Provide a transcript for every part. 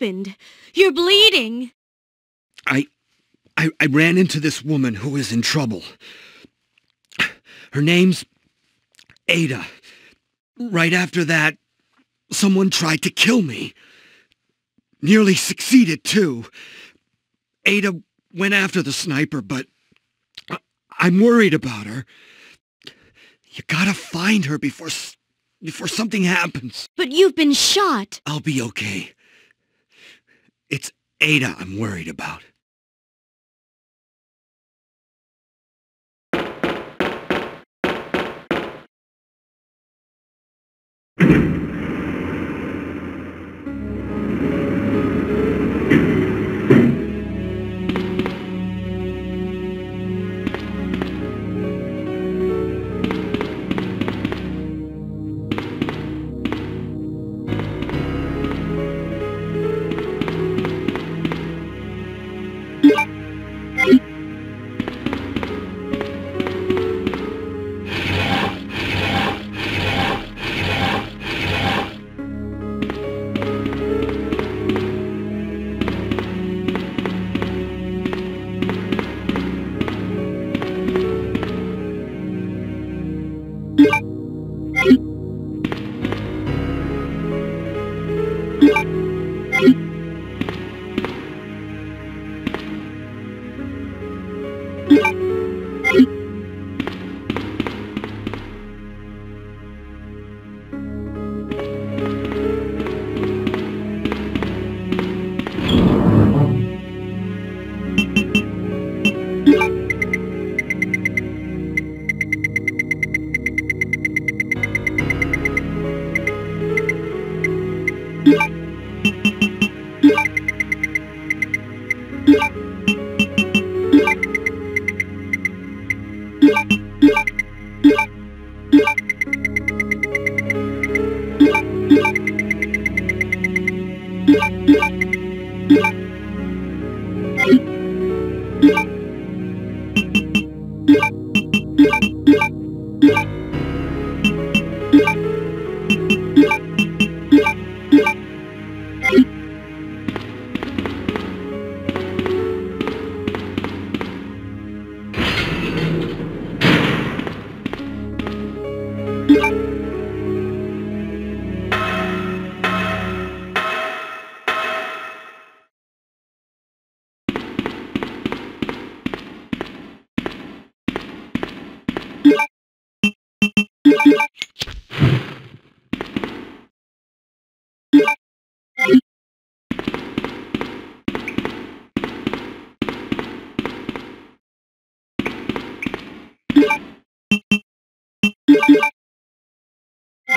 happened? You're bleeding. I, I, I ran into this woman who is in trouble. Her name's Ada. Right after that, someone tried to kill me. Nearly succeeded, too. Ada went after the sniper, but I- I'm worried about her. You gotta find her before, before something happens. But you've been shot. I'll be okay. It's Ada I'm worried about.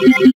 Thank you.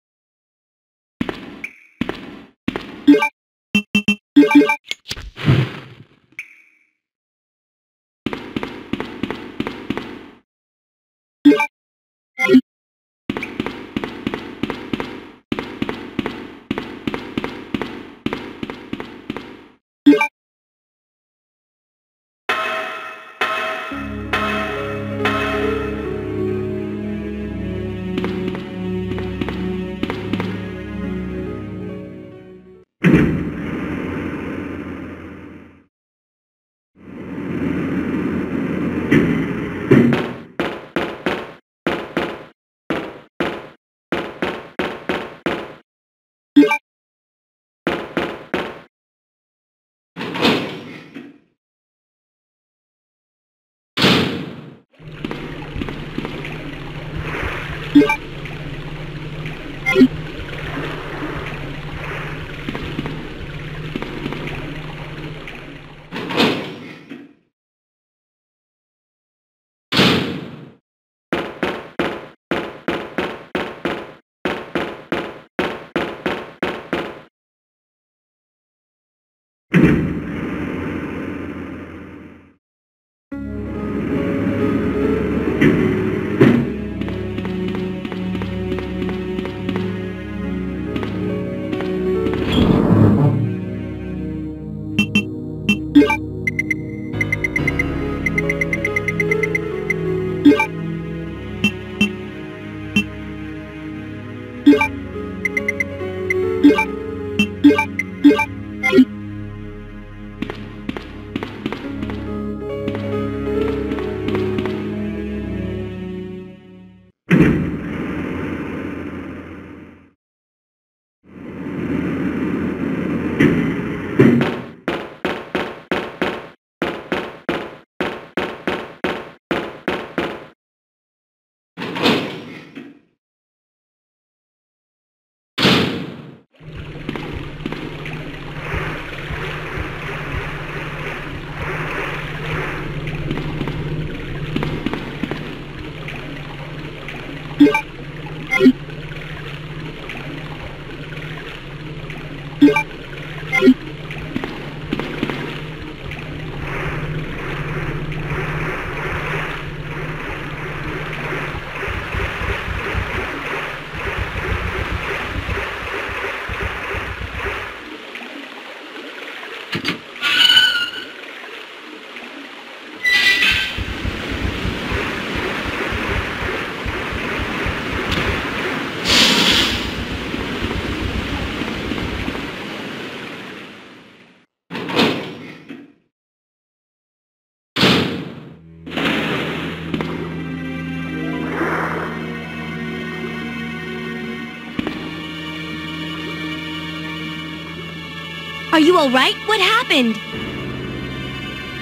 You alright? What happened?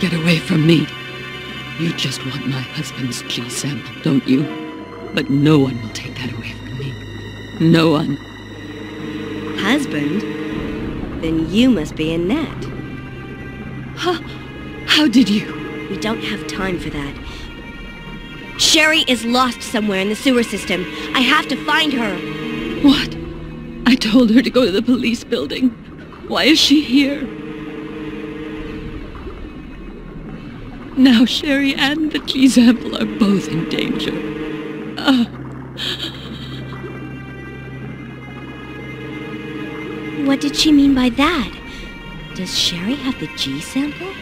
Get away from me. You just want my husband's G sample, don't you? But no one will take that away from me. No one. Husband? Then you must be Annette. How, how did you? We don't have time for that. Sherry is lost somewhere in the sewer system. I have to find her. What? I told her to go to the police building. Why is she here? Now Sherry and the G sample are both in danger. Ah. What did she mean by that? Does Sherry have the G sample?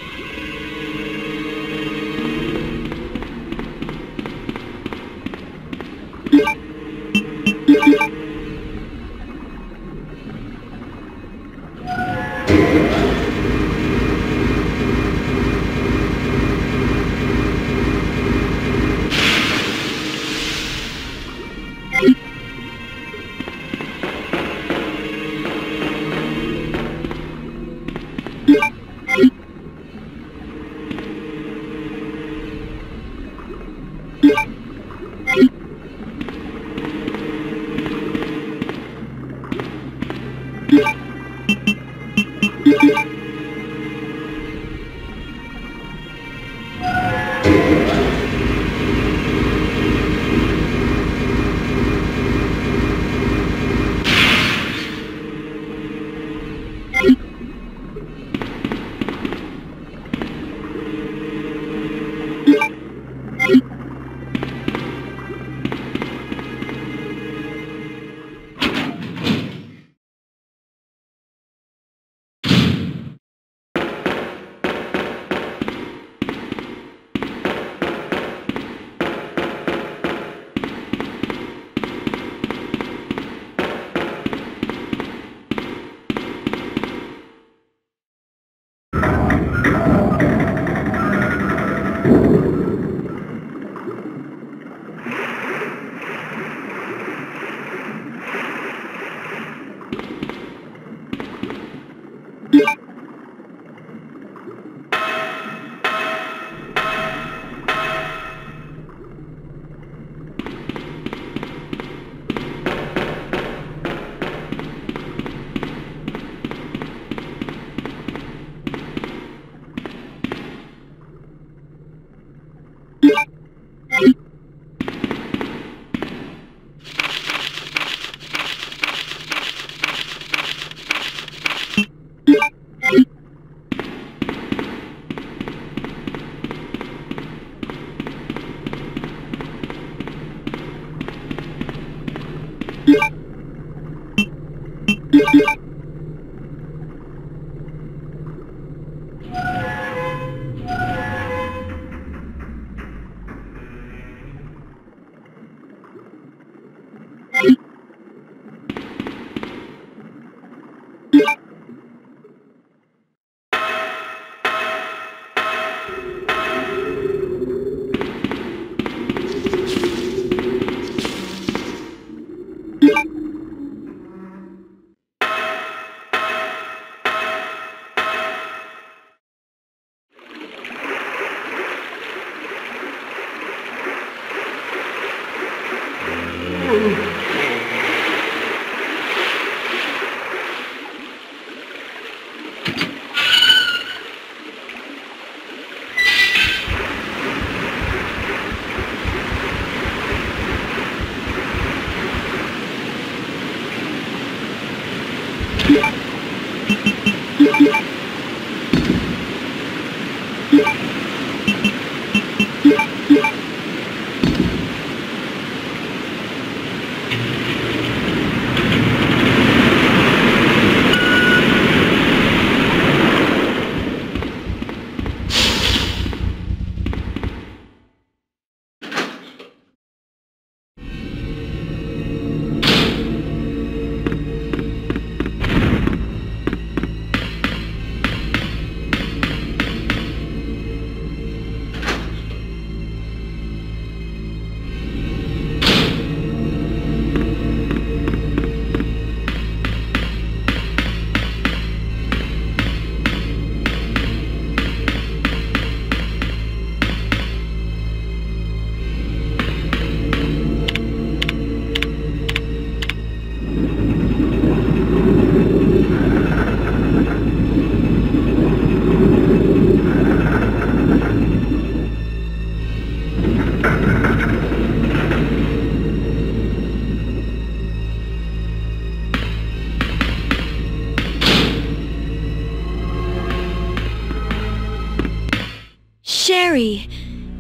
Sherry,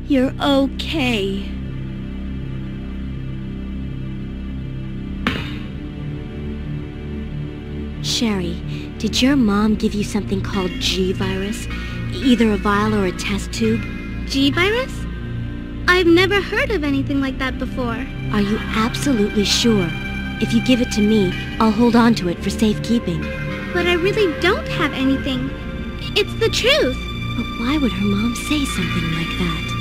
you're okay. Sherry, did your mom give you something called G-Virus? Either a vial or a test tube? G-Virus? I've never heard of anything like that before. Are you absolutely sure? If you give it to me, I'll hold on to it for safekeeping. But I really don't have anything. It's the truth. But why would her mom say something like that?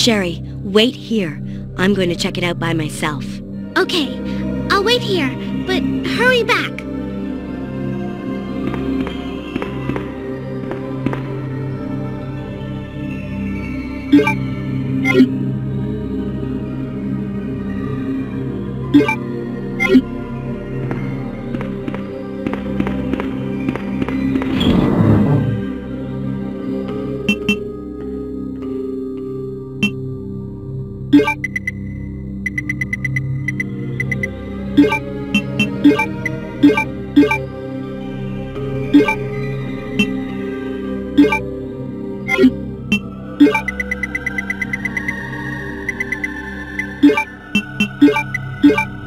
Sherry, wait here. I'm going to check it out by myself. Okay, I'll wait here, but hurry back. Okay,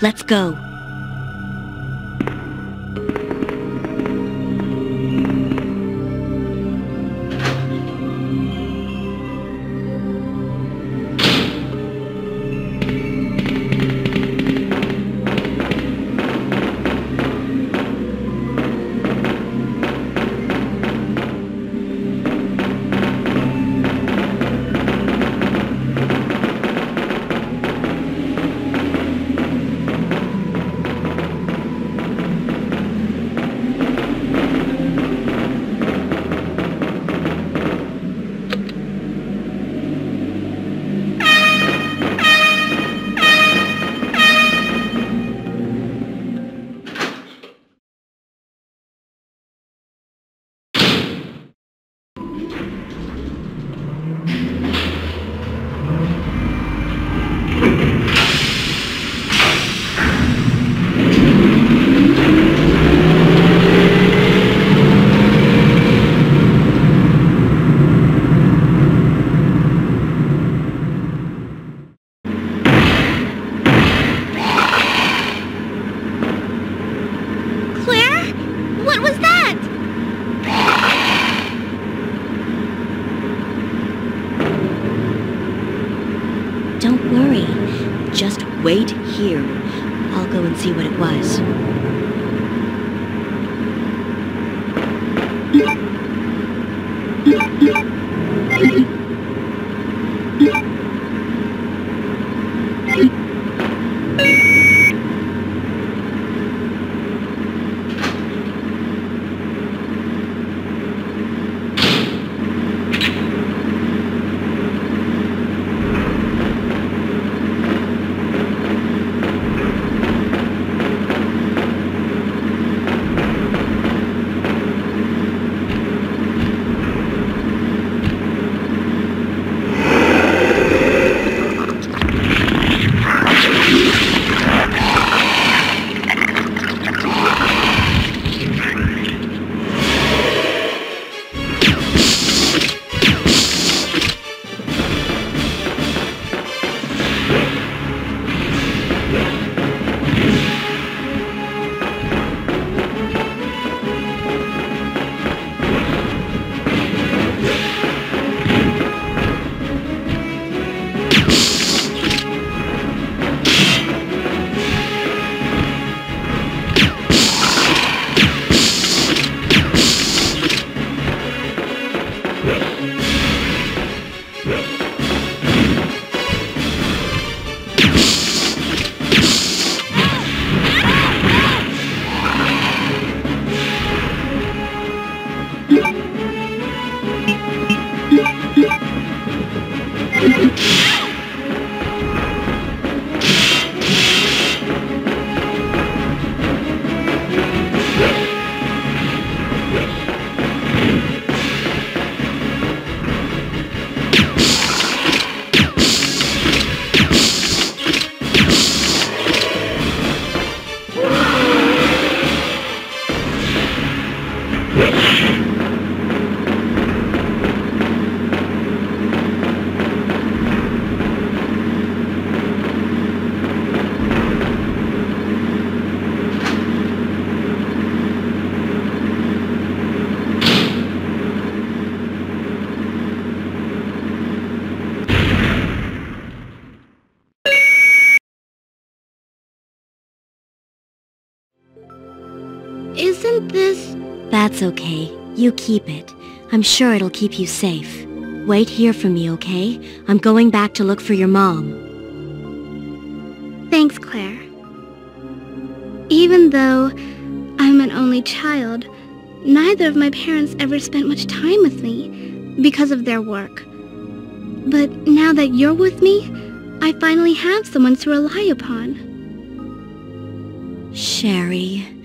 let's go. Don't worry. Just wait here. I'll go and see what it was. That's okay. You keep it. I'm sure it'll keep you safe. Wait here for me, okay? I'm going back to look for your mom. Thanks, Claire. Even though I'm an only child, neither of my parents ever spent much time with me because of their work. But now that you're with me, I finally have someone to rely upon. Sherry.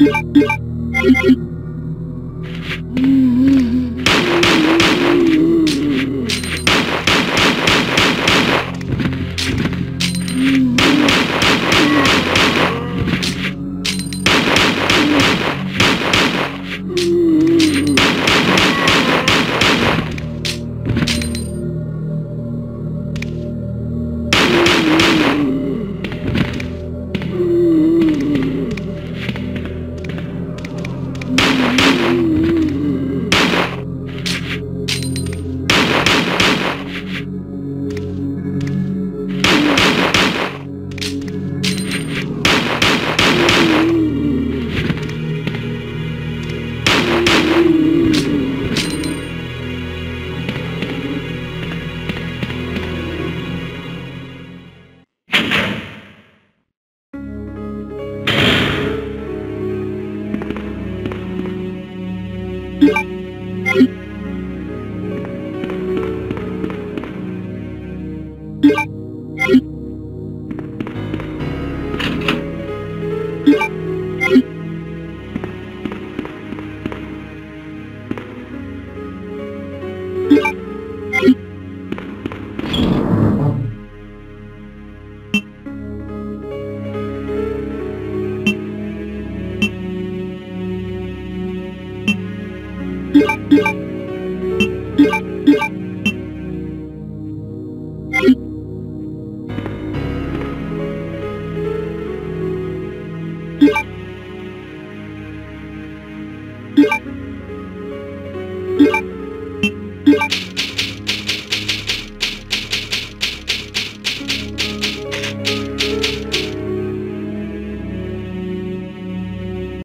You